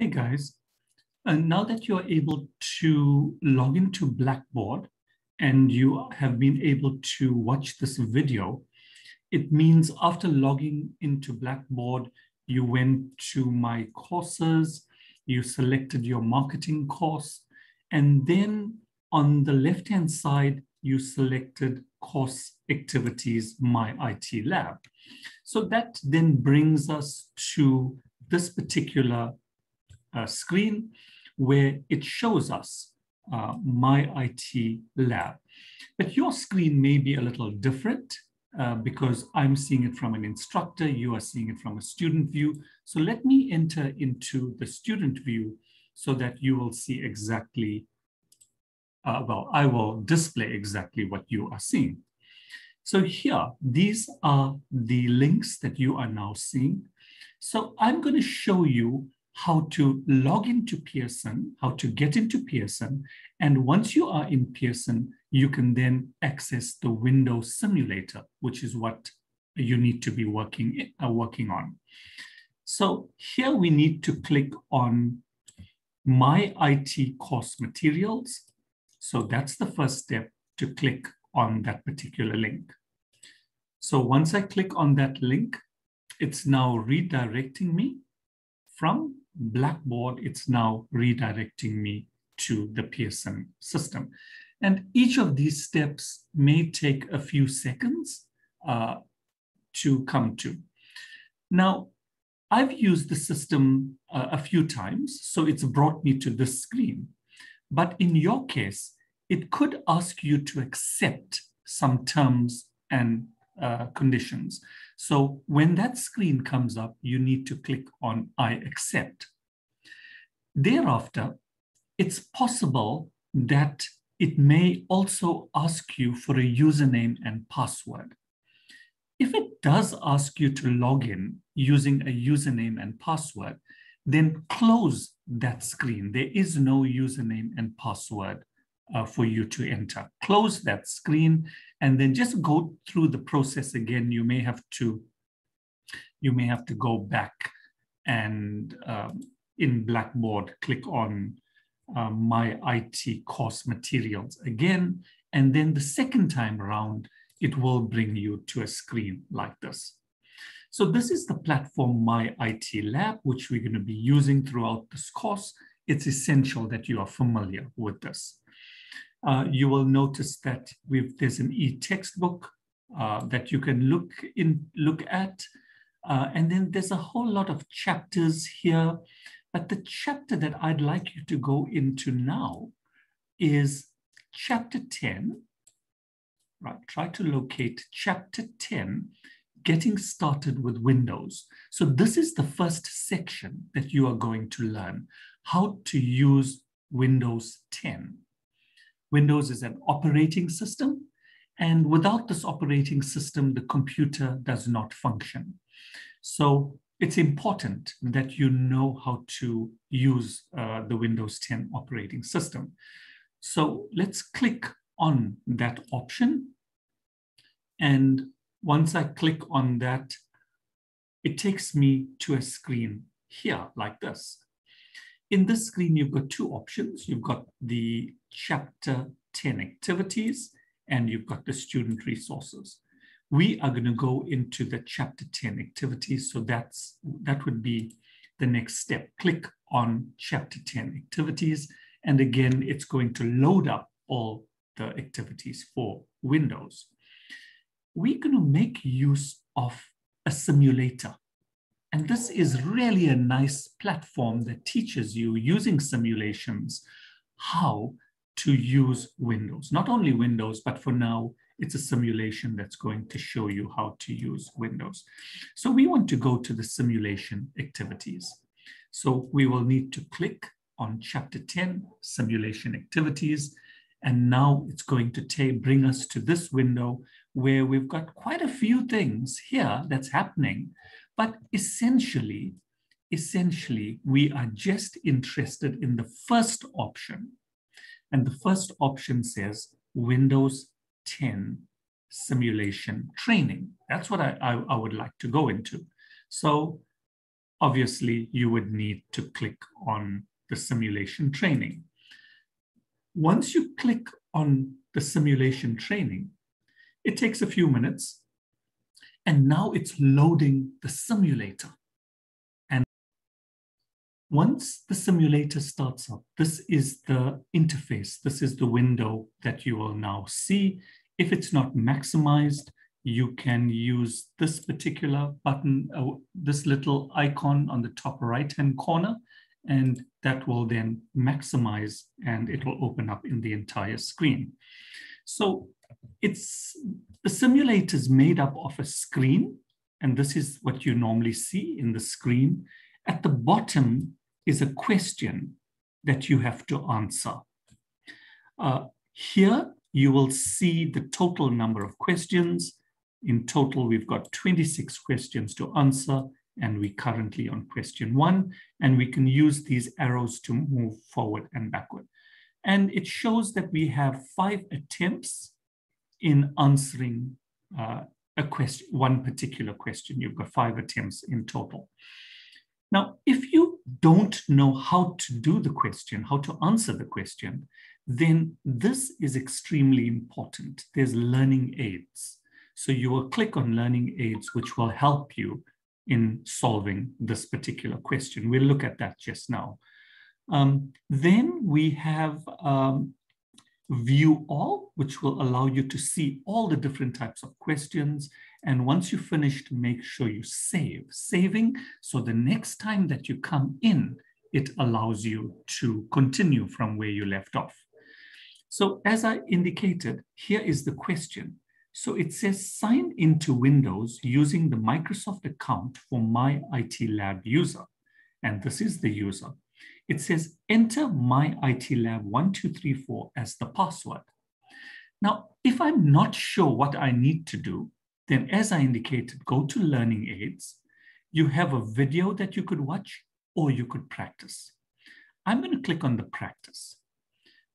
Hey guys, and now that you're able to log into Blackboard and you have been able to watch this video, it means after logging into Blackboard, you went to my courses, you selected your marketing course, and then on the left-hand side, you selected course activities, my IT lab. So that then brings us to this particular uh, screen where it shows us uh, my IT lab. But your screen may be a little different uh, because I'm seeing it from an instructor, you are seeing it from a student view. So let me enter into the student view so that you will see exactly, uh, well, I will display exactly what you are seeing. So here, these are the links that you are now seeing. So I'm going to show you how to log into Pearson, how to get into Pearson. And once you are in Pearson, you can then access the Windows simulator, which is what you need to be working, uh, working on. So here we need to click on My IT Course Materials. So that's the first step to click on that particular link. So once I click on that link, it's now redirecting me from Blackboard, it's now redirecting me to the Pearson system. And each of these steps may take a few seconds uh, to come to. Now, I've used the system uh, a few times, so it's brought me to this screen. But in your case, it could ask you to accept some terms and uh, conditions. So when that screen comes up, you need to click on I accept. Thereafter, it's possible that it may also ask you for a username and password. If it does ask you to log in using a username and password, then close that screen. There is no username and password uh, for you to enter. Close that screen and then just go through the process again. You may have to, you may have to go back and um, in Blackboard, click on uh, my IT course materials again. And then the second time around, it will bring you to a screen like this. So this is the platform My IT Lab, which we're going to be using throughout this course. It's essential that you are familiar with this. Uh, you will notice that there's an e-textbook uh, that you can look in look at. Uh, and then there's a whole lot of chapters here but the chapter that I'd like you to go into now is chapter 10. Right, try to locate chapter 10, getting started with Windows. So this is the first section that you are going to learn, how to use Windows 10. Windows is an operating system, and without this operating system, the computer does not function. So it's important that you know how to use uh, the Windows 10 operating system. So let's click on that option. And once I click on that, it takes me to a screen here like this. In this screen, you've got two options. You've got the chapter 10 activities and you've got the student resources we are going to go into the chapter 10 activities. So that's that would be the next step. Click on chapter 10 activities. And again, it's going to load up all the activities for Windows. We're going to make use of a simulator. And this is really a nice platform that teaches you using simulations how to use Windows. Not only Windows, but for now, it's a simulation that's going to show you how to use Windows. So we want to go to the simulation activities. So we will need to click on chapter 10, simulation activities. And now it's going to bring us to this window where we've got quite a few things here that's happening. But essentially, essentially, we are just interested in the first option. And the first option says Windows 10 simulation training. That's what I, I, I would like to go into. So obviously you would need to click on the simulation training. Once you click on the simulation training, it takes a few minutes and now it's loading the simulator. And once the simulator starts up, this is the interface. This is the window that you will now see. If it's not maximized, you can use this particular button, uh, this little icon on the top right-hand corner, and that will then maximize and it will open up in the entire screen. So it's the simulator is made up of a screen, and this is what you normally see in the screen. At the bottom is a question that you have to answer. Uh, here, you will see the total number of questions. In total, we've got 26 questions to answer, and we're currently on question one, and we can use these arrows to move forward and backward. And it shows that we have five attempts in answering uh, a question, one particular question. You've got five attempts in total. Now, if you don't know how to do the question, how to answer the question, then this is extremely important. There's learning aids. So you will click on learning aids, which will help you in solving this particular question. We'll look at that just now. Um, then we have um, view all, which will allow you to see all the different types of questions. And once you've finished, make sure you save. Saving, so the next time that you come in, it allows you to continue from where you left off. So as I indicated, here is the question. So it says sign into Windows using the Microsoft account for my IT lab user. And this is the user it says enter my IT lab 1234 as the password. Now, if I'm not sure what I need to do, then as I indicated, go to learning aids. You have a video that you could watch or you could practice. I'm going to click on the practice.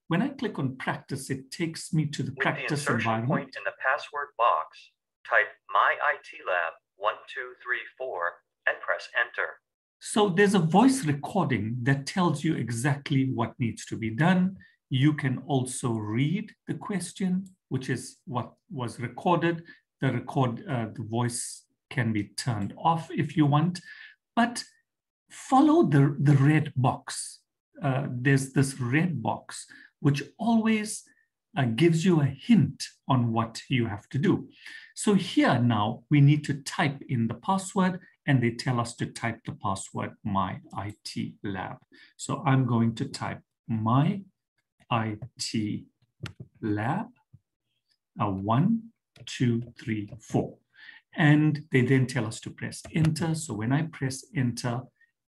When I click on practice, it takes me to the With practice the environment. point in the password box, type my IT lab 1234 and press enter. So there's a voice recording that tells you exactly what needs to be done. You can also read the question, which is what was recorded. The record, uh, the voice can be turned off if you want, but follow the, the red box. Uh, there's this red box, which always uh, gives you a hint on what you have to do. So here now, we need to type in the password and they tell us to type the password my IT lab. So I'm going to type my IT lab a one, two, three, four. And they then tell us to press enter. So when I press enter,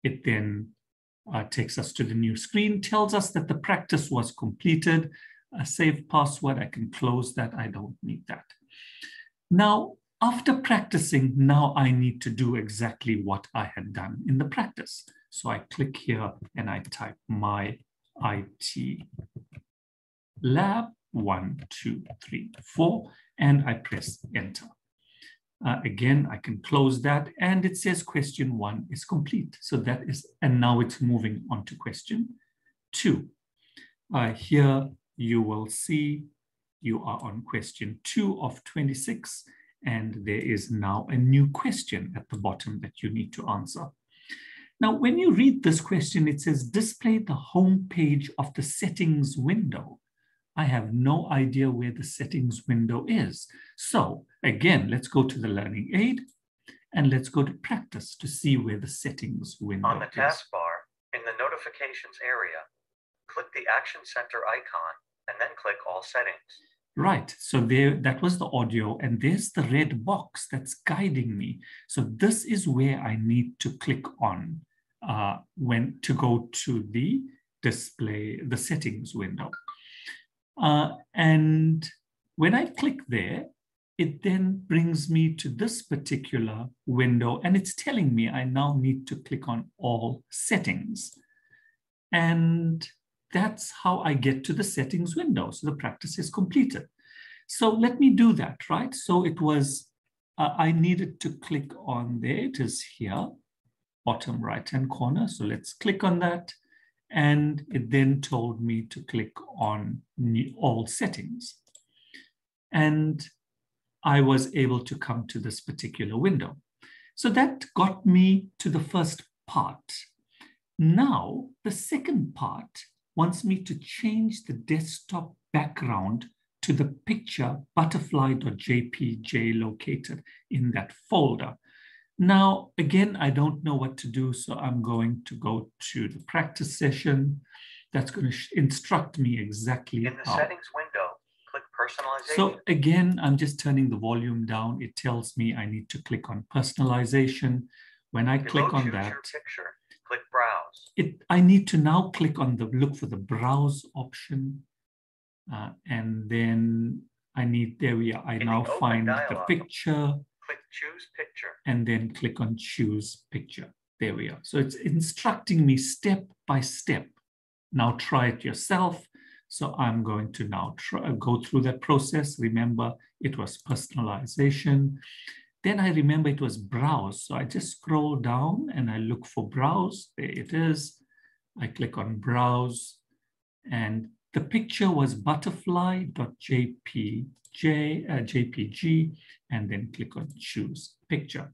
it then uh, takes us to the new screen, tells us that the practice was completed. A saved password, I can close that. I don't need that. Now, after practicing, now I need to do exactly what I had done in the practice. So I click here and I type my IT lab one, two, three, four, and I press enter. Uh, again, I can close that and it says question one is complete. So that is, and now it's moving on to question two. Uh, here you will see you are on question two of 26 and there is now a new question at the bottom that you need to answer. Now, when you read this question, it says display the home page of the settings window. I have no idea where the settings window is. So again, let's go to the learning aid and let's go to practice to see where the settings window is. On the is. taskbar, in the notifications area, click the Action Center icon and then click All Settings. Right, so there, that was the audio and there's the red box that's guiding me. So this is where I need to click on uh, when to go to the display, the settings window. Uh, and when I click there, it then brings me to this particular window and it's telling me I now need to click on all settings. And that's how I get to the settings window. So the practice is completed. So let me do that, right? So it was, uh, I needed to click on there, it is here. bottom right-hand corner. So let's click on that. And it then told me to click on all settings. And I was able to come to this particular window. So that got me to the first part. Now, the second part wants me to change the desktop background to the picture butterfly.jpg located in that folder. Now, again, I don't know what to do, so I'm going to go to the practice session. That's going to instruct me exactly In the how. settings window, click personalization. So again, I'm just turning the volume down. It tells me I need to click on personalization. When I Below click on that, picture, click browse. it I need to now click on the look for the browse option. Uh, and then I need, there we are. I now find the picture Click choose picture. and then click on choose picture. There we are. So it's instructing me step by step. Now try it yourself. So I'm going to now try, go through that process. Remember, it was personalization. Then I remember it was browse. So I just scroll down and I look for browse. There it is. I click on browse and the picture was butterfly.jpg, uh, JPG, and then click on choose picture.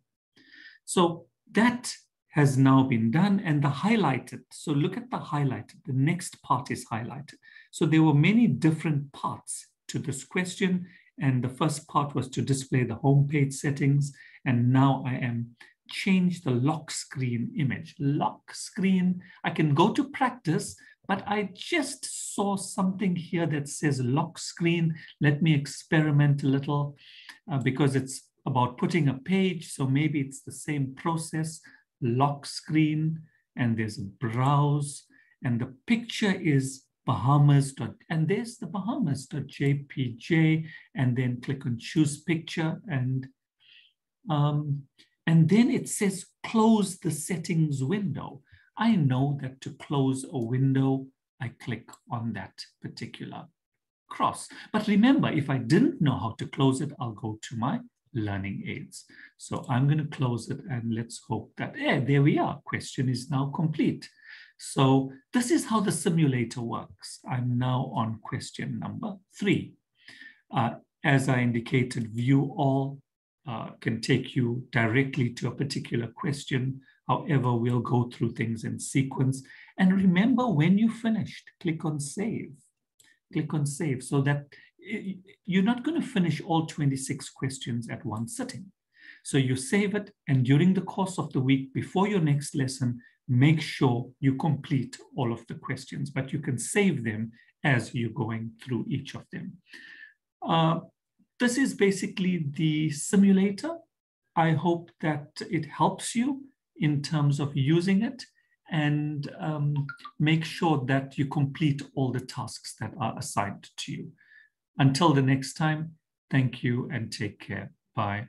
So that has now been done and the highlighted. So look at the highlighted, the next part is highlighted. So there were many different parts to this question. And the first part was to display the home page settings. And now I am change the lock screen image. Lock screen, I can go to practice, but I just saw something here that says lock screen. Let me experiment a little uh, because it's about putting a page. So maybe it's the same process, lock screen, and there's browse, and the picture is Bahamas. And there's the Bahamas.jpg, and then click on choose picture. And, um, and then it says close the settings window. I know that to close a window, I click on that particular cross. But remember, if I didn't know how to close it, I'll go to my learning aids. So I'm going to close it and let's hope that, yeah, there we are. Question is now complete. So this is how the simulator works. I'm now on question number three. Uh, as I indicated, view all uh, can take you directly to a particular question. However, we'll go through things in sequence. And remember, when you finished, click on save. Click on save so that you're not going to finish all 26 questions at one sitting. So you save it, and during the course of the week before your next lesson, make sure you complete all of the questions, but you can save them as you're going through each of them. Uh, this is basically the simulator. I hope that it helps you in terms of using it and um, make sure that you complete all the tasks that are assigned to you. Until the next time, thank you and take care. Bye.